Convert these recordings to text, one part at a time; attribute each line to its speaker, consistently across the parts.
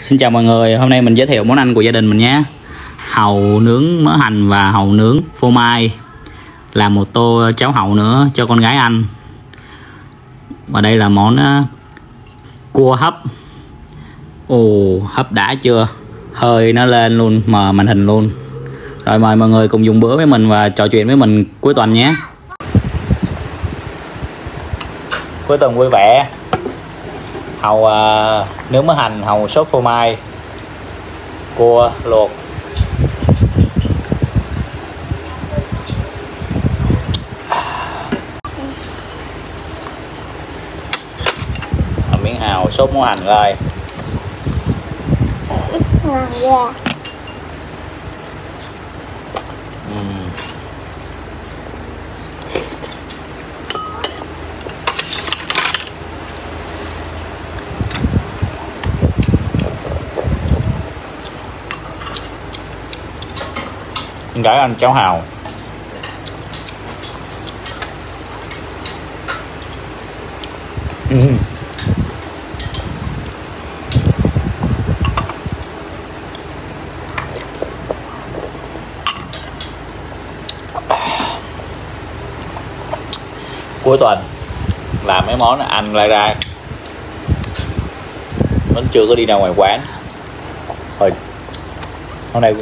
Speaker 1: Xin chào mọi người, hôm nay mình giới thiệu món ăn của gia đình mình nhé. Hàu nướng mỡ hành và hàu nướng phô mai. Làm một tô cháo hàu nữa cho con gái ăn. Và đây là món uh, cua hấp. Ồ, hấp đã chưa? Hơi nó lên luôn, mờ màn hình luôn. Rồi mời mọi người cùng dùng bữa với mình và trò chuyện với mình cuối tuần nhé. Cuối tuần vui vẻ hàu à, nướng mỡ hành hàu sốt phô mai cua luộc. Miếng hàu sốt mỡ hành rồi Con gái ăn cháo hào. Ừm. cuối tuần, làm mấy món ăn lại ra vẫn chưa có đi ra ngoài quán. Rồi hôm nay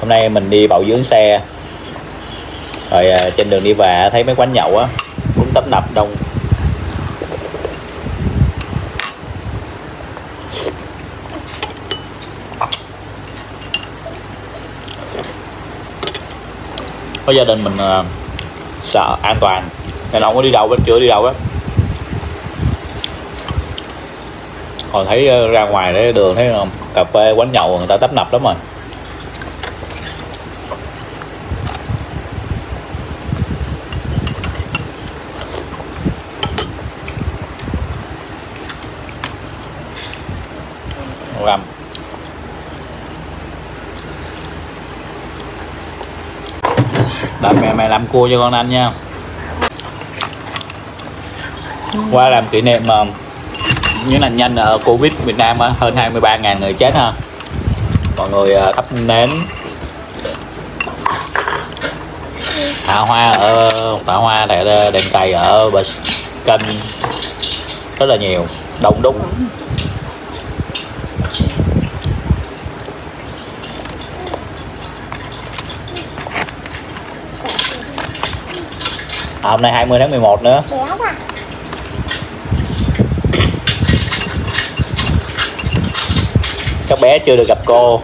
Speaker 1: hôm nay mình đi bảo dưỡng xe. Rồi à, trên đường đi về thấy mấy quán nhậu á, cũng tấp nập đông. Có gia đình mình à, sợ an toàn, nên không có đi đâu hết, chưa đi đâu á còn thấy à, ra ngoài đấy đường, thấy không cà phê, quán nhậu, người ta tấp nập lắm rồi làm đó, mẹ mày làm cua cho con ăn nha. Qua làm kỷ niệm ờ, mà những nạn nhân ở Covid Việt Nam hơn 23.000 người chết ha. Mọi người ờ, thắp nến. Thả hoa ở thả hoa tại ờ, đèn cày ở bờ kênh rất là nhiều đông đúc. À, hôm nay 20 tháng 11 nữa.
Speaker 2: Béo à
Speaker 1: các bé chưa được gặp cô.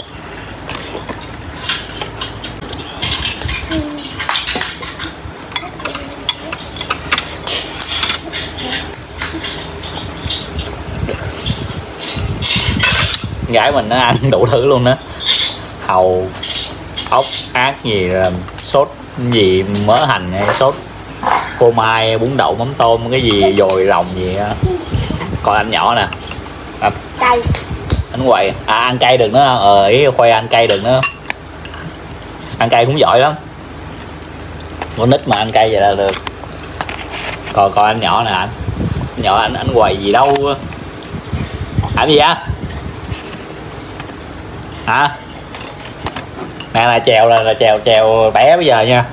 Speaker 1: Gái mình nó ăn đủ thứ luôn đó hàu ốc ác gì sốt gì mỡ hành hay sốt phô mai bún đậu mắm tôm cái gì dồi lòng gì á. Còn anh nhỏ nè. À,
Speaker 2: cay.
Speaker 1: Anh quậy à ăn cay được nữa. Ờ ý khoe ăn cay được nữa. Ăn cay cũng giỏi lắm. Con nít mà ăn cay vậy là được. Còn còn anh nhỏ nè anh nhỏ anh anh quầy gì đâu làm gì á? Hả? Nè là chèo là, là chèo chèo bé bây giờ nha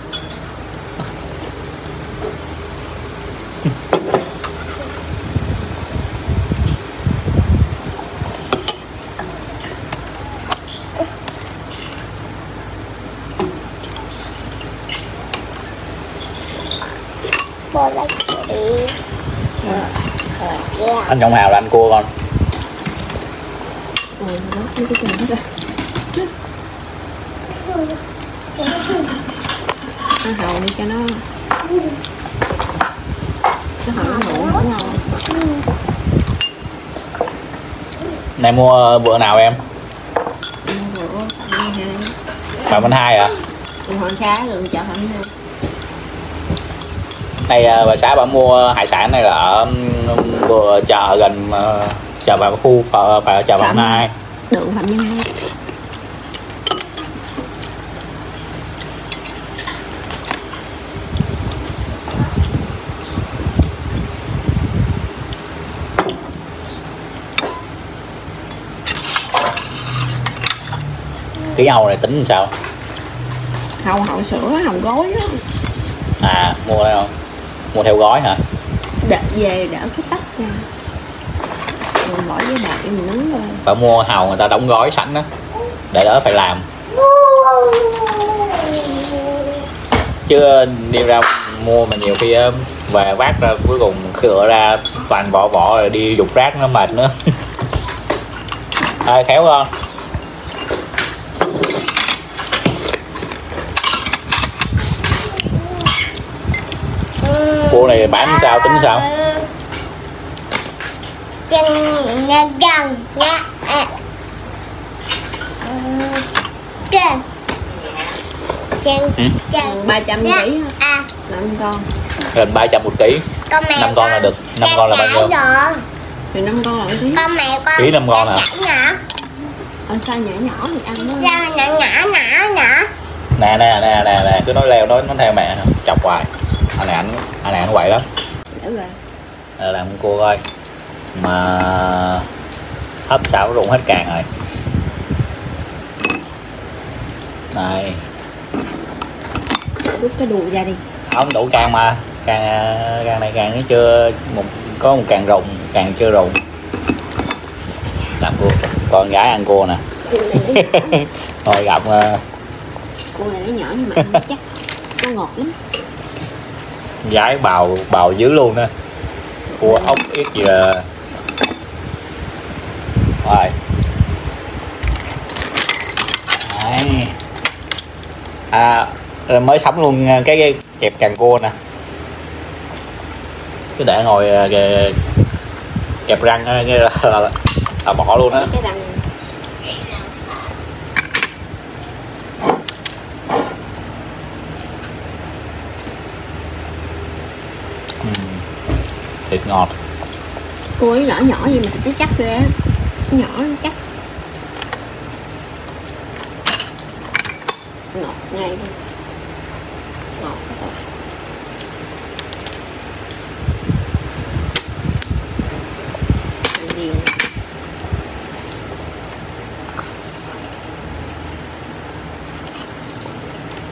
Speaker 1: anh trọng hào là anh cua con.
Speaker 3: Ăn hầu đi cho nó. Nó hầu nó ngủ nó ngon
Speaker 1: này mua bữa nào em?
Speaker 3: Mua bên hai
Speaker 1: à?
Speaker 3: Ừ, bên hai.
Speaker 1: à nay à, bà xã bà mua hải sản này là ở vừa chợ gần ờ, chợ vào khu phở phải chợ phạm nai
Speaker 3: đường phạm nhân hai
Speaker 1: cái âu này tính làm sao?
Speaker 3: Hầu hậu sữa hầu gối á
Speaker 1: à mua đây không? Mua theo gói hả?
Speaker 3: Đợt về đỡ cái tách ra mình bỏ với bạc mình nướng lên
Speaker 1: phải mua hàu người ta đóng gói sẵn đó để đỡ phải làm. Chứ đi ra mua mà nhiều khi về vác ra cuối cùng khựa ra toàn bỏ vỏ rồi đi dục rác nó mệt nữa. Thôi khéo con cua này bán sao tính sao?
Speaker 2: Chân nhà gần nhà à. chân chân
Speaker 1: Ừ.
Speaker 2: chân
Speaker 3: ba trăm ký
Speaker 2: à.
Speaker 3: Năm con.
Speaker 1: Gần 300 một ký. Năm con là được. Năm con là bao nhiêu?
Speaker 3: thì năm con là ký
Speaker 2: con mèo con
Speaker 1: Ký năm con hả?
Speaker 3: ở sao nhỏ nhỏ thì ăn nó
Speaker 2: nhỏ nhỏ nhỏ nhỏ?
Speaker 1: Nè nè nè nè nè. Cứ nói leo nói nó theo mẹ. Chọc hoài anh này anh anh này anh quậy lắm
Speaker 3: đỡ rồi
Speaker 1: làm con cua coi. Mà hấp xảo rụng hết càng rồi. Này.
Speaker 3: Rút cái đùi ra đi.
Speaker 1: Không đủ càng mà. Càng à, càng này càng nó chưa một có một càng rụng càng chưa rụng. Làm cua. Con gái ăn cua nè. Rồi gặp à,
Speaker 3: cua này nó nhỏ nhưng mà chắc. Nó ngọt lắm
Speaker 1: gái bào bào dữ luôn á. Cua ốc ít gì rồi. Đấy. à mới sắm luôn à, cái, cái kẹp càng cua nè. Cứ để ngồi à, kẹp răng là, là, là bỏ luôn á. Ừ. thịt ngọt.
Speaker 3: Cua nhỏ nhỏ gì mà thịt nó chắc ghê nhỏ nó chắc. Ngọt ngay luôn. Ngọt cái sao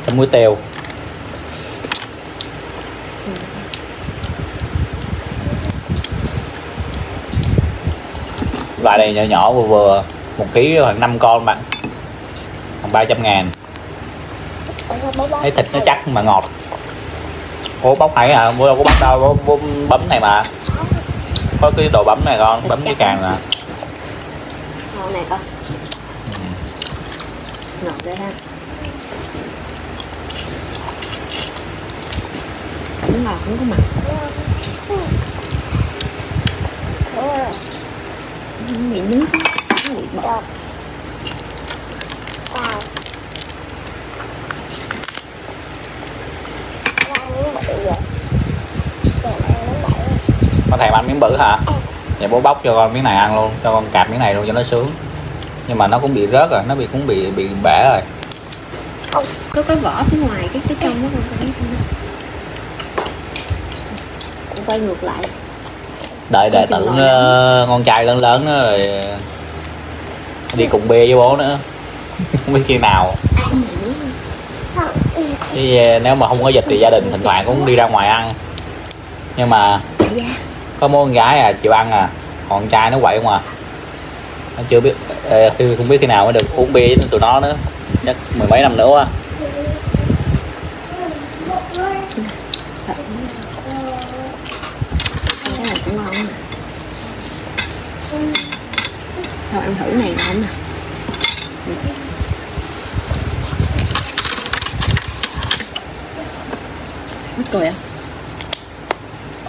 Speaker 1: chấm muối tiêu loại này nhỏ nhỏ vừa vừa một ký khoảng 5 con bạn. Khoảng 300 ngàn. Thấy thịt nó chắc mà ngọt. Ủa bóc này à mua đâu có bóc đâu có, có bấm này mà. Có cái đồ bấm này con bấm cái càng nè
Speaker 3: Ngon này con. Ngọt ghê ha. Cũng ngọt cũng có mặn nó bị nước nó bị bọt
Speaker 2: nó
Speaker 1: con thèm ăn miếng bự hả? Vậy bố bóc cho con miếng này ăn luôn cho con cạp miếng này luôn cho nó sướng. Nhưng mà nó cũng bị rớt rồi nó bị cũng bị bị bể rồi.
Speaker 3: Có cái vỏ phía ngoài cái cái trong thấy không? Con quay ngược lại
Speaker 1: đợi đệ tử nó, con trai lớn lớn nữa rồi đi cùng bia với bố nữa. Không biết khi nào.
Speaker 2: Không.
Speaker 1: Chứ nếu mà không có dịch thì gia đình thỉnh thoảng cũng đi ra ngoài ăn. Nhưng mà có mỗi con gái à chịu ăn à còn con trai nó quậy không à. Nó chưa biết ờ, khi không biết khi nào mới được uống bia với tụi nó nữa. Chắc mười mấy năm nữa quá
Speaker 3: cái này cũng ngon nè thôi ăn thử này ngon nè. Mắc cười à?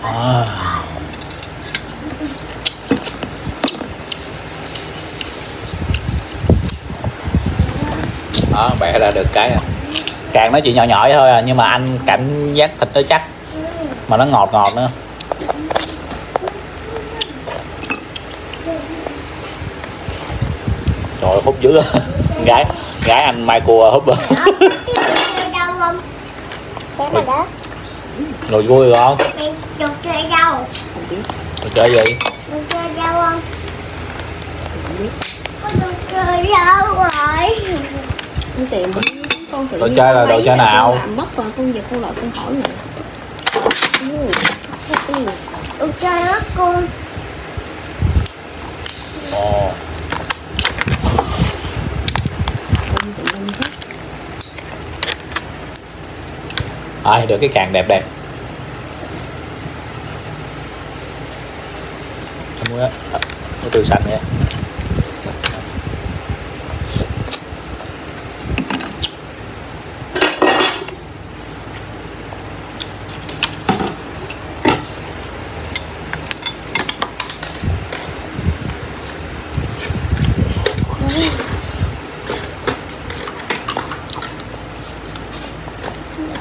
Speaker 1: À. đó, bẻ ra được cái à. càng nói chuyện nhỏ nhỏ thôi à nhưng mà anh cảm giác thịt nó chắc. Mà nó ngọt ngọt nữa. Trời ơi, hút dữ á. gái gái anh mai cua hút
Speaker 2: đó.
Speaker 1: rồi vui rồi không
Speaker 2: chuột chơi đâu?
Speaker 3: không biết
Speaker 1: rồi chơi gì
Speaker 2: Chuột chơi đâu không? chơi đâu rồi?
Speaker 3: tìm con
Speaker 1: Đồ chơi là đồ chơi nào?
Speaker 3: mất rồi con giờ con lại con hỏi Ừ. Ừ.
Speaker 2: Ủa chơi mất con
Speaker 1: ồ
Speaker 3: con tự nhiên hết
Speaker 1: Ai được cái càng đẹp đẹp. Không cái từ xanh nha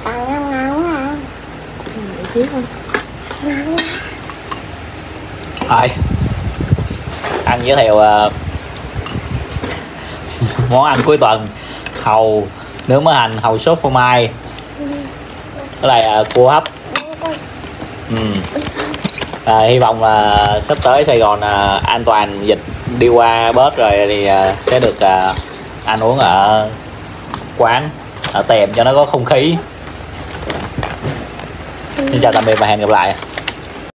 Speaker 2: Tặng ngon ngon quá à
Speaker 3: Ừ, để xíu thôi
Speaker 1: Ai ăn giới thiệu uh, món ăn cuối tuần. Hầu nướng mỡ hành hầu sốt phô mai. Cái này uh, cua hấp. Ừ. à, hy vọng là sắp tới Sài Gòn uh, an toàn dịch đi qua bớt rồi thì uh, sẽ được uh, ăn uống ở quán ở tiệm cho nó có không khí. Xin chào tạm biệt và hẹn gặp lại.